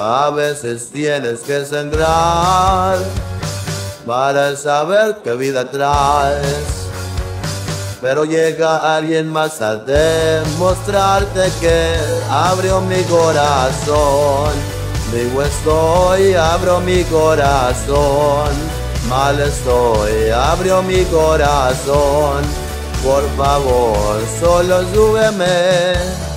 A veces tienes que sangrar para saber qué vida traes. Pero llega alguien más a demostrarte que abrió mi corazón. Digo estoy, abro mi corazón. Mal estoy, abrió mi corazón. Por favor, solo súbeme